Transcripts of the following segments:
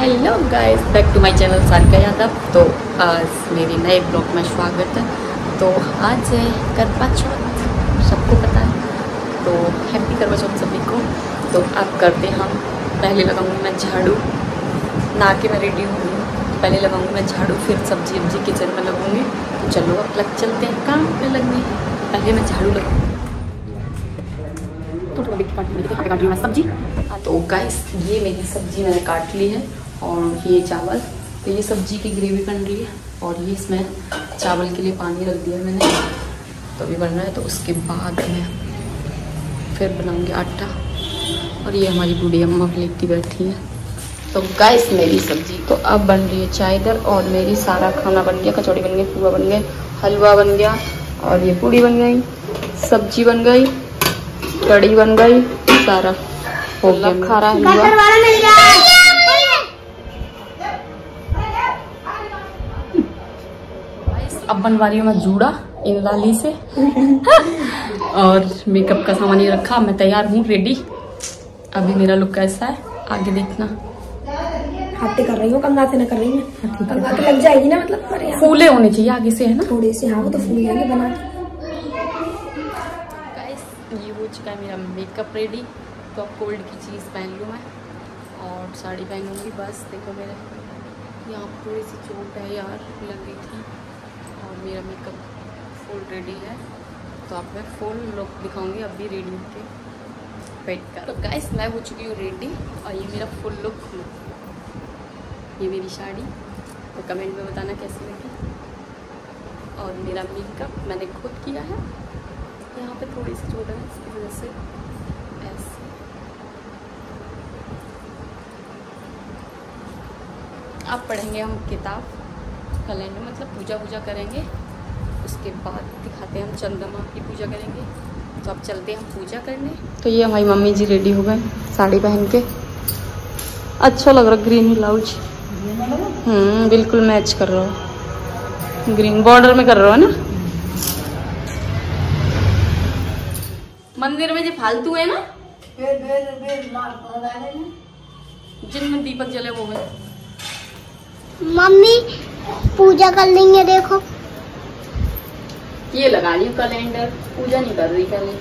Hello guys back to my channel Sarika Yadav तो आज मेरे नए ब्लॉग में स्वागत है। तो आज है करवा चौथ। सबको पता है। तो हैप्पी करवा चौथ सभी को तो अब करते हम। पहले लगाऊँगी मैं झाड़ू। नहा के मैं रेडी होंगी पहले लगाऊँगी मैं झाड़ू, फिर सब्ज़ी वब्जी किचन में लगूँगी। तो चलो अब लग चलते हैं। काम में लगने पहले मैं झाड़ू लगाऊँगी तो हूँ सब्ज़ी। तो गाइस ये मेरी सब्ज़ी मैंने काट ली है। और ये चावल। तो ये सब्ज़ी की ग्रेवी बन रही है और ये इसमें चावल के लिए पानी रख दिया मैंने। तो अभी बन रहा है तो उसके बाद मैं फिर बनाऊँगी आटा। और ये हमारी बूढ़ी अम्मा लेती बैठी है। तो गाइस मेरी सब्ज़ी तो अब बन रही है चाय इधर और मेरी सारा खाना बन गया कचौड़ी बन गई पुआ बन गया हलवा बन गया और ये पूड़ी बन गई सब्ज़ी बन गई कड़ी बन गई सारा हो गया। खारा हलवा अब बनवा रही हूँ मैं जूड़ा इन लाली से। और मेकअप का सामान ये रखा मैं तैयार हूँ रेडी अभी मेरा लुक कैसा है आगे देखना। हाथे कर रही हूँ कंधा से न कर रही हूँ। तो लग जाएगी ना मतलब पर फूले होने चाहिए आगे से है ना? थोड़े से हाँ वो तो फूल जाएँगे बना के। ये हो चुका है मेरा मेकअप रेडी तो अब कोल्ड की चीज़ पहन लूँ मैं। और साड़ी पहनूँगी बस। देखो मेरे यहाँ पर थोड़ी सी चोट है यार लग गई थी। मेरा मेकअप फुल रेडी है। तो आप मैं फुल लुक दिखाऊँगी अभी रेडी होके। वेट कर। तो गाइस मैं हो चुकी हूँ रेडी और ये मेरा फुल लुक ये मेरी साड़ी। तो कमेंट में बताना कैसी लगी। और मेरा मेकअप मैंने खुद किया है। यहाँ पे थोड़ी सी चोट है इसकी वजह से। ऐसे। पढ़ेंगे हम किताब। कैलेंडर मतलब पूजा वूजा करेंगे उसके बाद दिखाते हैं हम चंद्रमा की पूजा करेंगे। तो अब चलते हैं हम पूजा करने। तो ये हमारी मम्मी जी रेडी हो गए साड़ी पहन के। अच्छा लग रहा ग्रीन ब्लाउज। हम्म बिल्कुल मैच कर रहा हो। ग्रीन बॉर्डर में कर रहा हो ना? मंदिर में जो फालतू है ना? जिनमें दीपक जले वो है। मम्मी पूजा कर लेंगे देखो। ये लगा लियो कैलेंडर पूजा नहीं कर रही पहले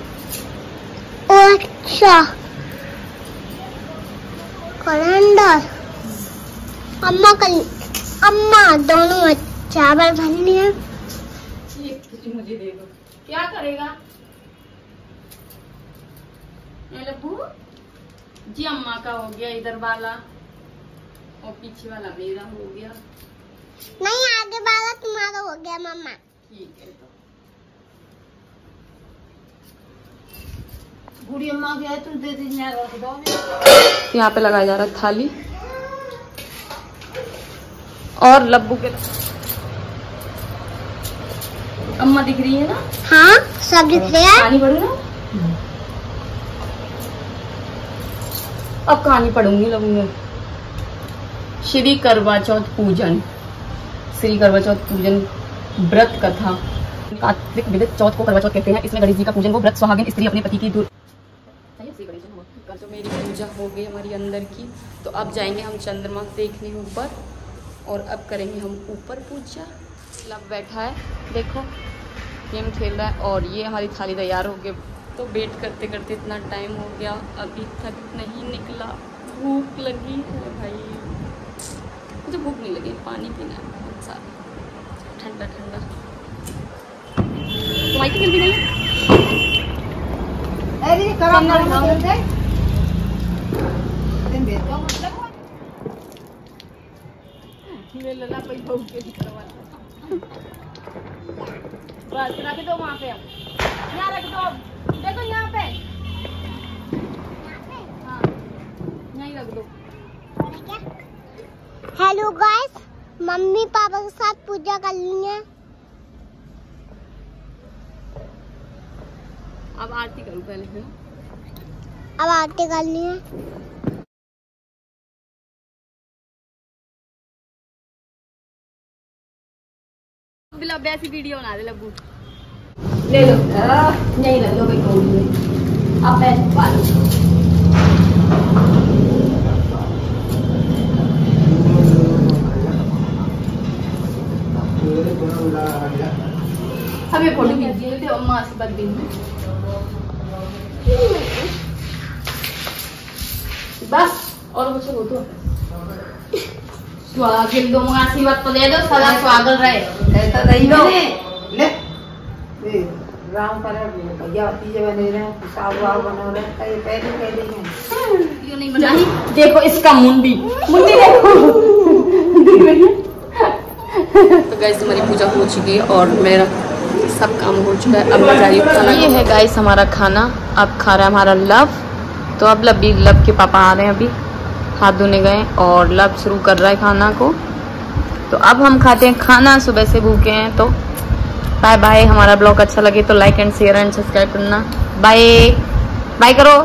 अच्छा कैलेंडर अम्मा कल अम्मा दोनों चावल भर लिए। मुझे दे दो। क्या करेगा? लब्बू जी अम्मा का हो गया इधर वाला। और पीछे वाला मेरा हो गया। नहीं आगे वाला तुम्हारा हो गया मम्मा ठीक है तो। बूढ़ी अम्मा गया तू दे दीजिए रख दो। यहाँ पे लगाया जा रहा है थाली। और लब्बू के अम्मा दिख रही है ना? हाँ सब दिख रहे हैं। कहानी पढ़ू ना? अब कहानी पढ़ूँगी लगूँगी श्री करवा चौथ पूजन। श्री करवा चौथ पूजन व्रत कथा। कार्तिक विदित चौथ को करवा चौथ कहते हैं। इसमें गणेश जी का पूजन, वो व्रत सुहागिन स्त्री अपने पति की दूर तो मेरी पूजा, हो गई हमारी अंदर की। तो अब जाएँगे हम चंद्रमा देखने ऊपर, और अब करेंगे हम ऊपर पूजा। लब बैठा है, देखो, गेम खेल रहा है, और ये हमारी थाली तैयार हो गई। तो वेट करते करते इतना टाइम हो गया, अभी तक नहीं निकला। भूख लगी है भाई। मुझे भूख नहीं लगी पानी पीना है बहुत सारा। ठंडा ठंडा। तुम्हारी तो जल्दी नहीं है? रख दो वहाँ पे यहाँ रख दो। देखो यहाँ पे। हाँ। यहीं रख दो। हेलो गाइस मम्मी पापा के साथ पूजा कर ली है। अब आरती करूँ पहले है ना अब आरती कर ली है। बिला वैसी वीडियो बना दे लब्बू ले लो। नहीं लग लो? भाई कौड़ी में अब फ़ोटो खींच दिए थे अम्मा आशीर्वाद दी बस और कुछ हो तो स्वागत दो आशीर्वाद तो दे दो सदा स्वागत रहे। कहता रही लो ले। ए, राम करे भैया तीजे बने रहे साग वाग बना रहे कई पहले कह देंगे। यो नहीं बनानी देखो इसका मुंडी। मुंडी देखो। तो गाइस हमारी पूजा हो चुकी है और मेरा सब काम हो चुका है। अब मैं जा रही हूँ खाना ये है गाइस हमारा खाना। अब खा रहा है हमारा लव तो अब लव भी लव के पापा आ रहे हैं अभी। हाथ धोने गए और लव शुरू कर रहा है खाना को। तो अब हम खाते हैं खाना। सुबह से भूखे हैं तो बाय बाय हमारा ब्लॉग अच्छा लगे तो like and share and subscribe करना। बाय बाय करो।